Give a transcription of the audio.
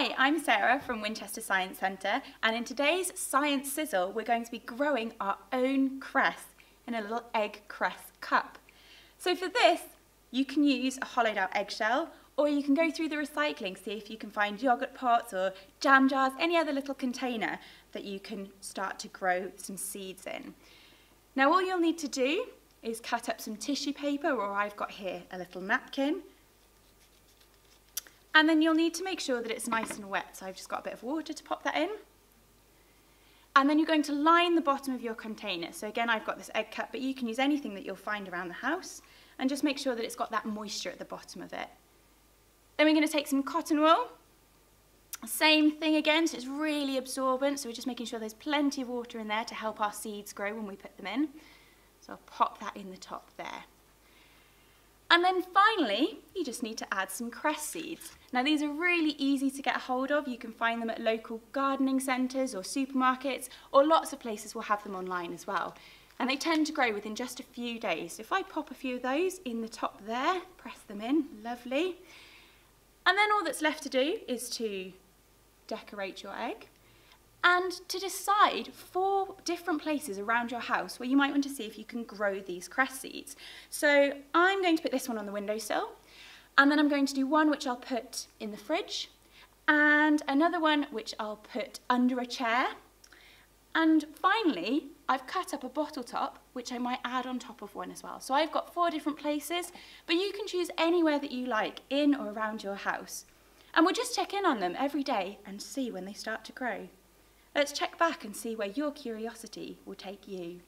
Hi, I'm Sara from Winchester Science Centre and in today's Science Sizzle we're going to be growing our own cress in a little egg cress cup. So for this you can use a hollowed out eggshell or you can go through the recycling, see if you can find yoghurt pots or jam jars, any other little container that you can start to grow some seeds in. Now all you'll need to do is cut up some tissue paper or I've got here a little napkin and then you'll need to make sure that it's nice and wet. So I've just got a bit of water to pop that in. And then you're going to line the bottom of your container. So again, I've got this egg cup, but you can use anything that you'll find around the house and just make sure that it's got that moisture at the bottom of it. Then we're going to take some cotton wool. Same thing again, so it's really absorbent, so we're just making sure there's plenty of water in there to help our seeds grow when we put them in. So I'll pop that in the top there. And then finally, you just need to add some cress seeds. Now these are really easy to get hold of. You can find them at local gardening centres or supermarkets, or lots of places will have them online as well. And they tend to grow within just a few days. So if I pop a few of those in the top there, press them in, lovely. And then all that's left to do is to decorate your egg and to decide four different places around your house where you might want to see if you can grow these cress seeds. So I'm going to put this one on the windowsill and then I'm going to do one which I'll put in the fridge and another one which I'll put under a chair and finally I've cut up a bottle top which I might add on top of one as well. So I've got four different places but you can choose anywhere that you like in or around your house. And we'll just check in on them every day and see when they start to grow. Let's check back and see where your curiosity will take you.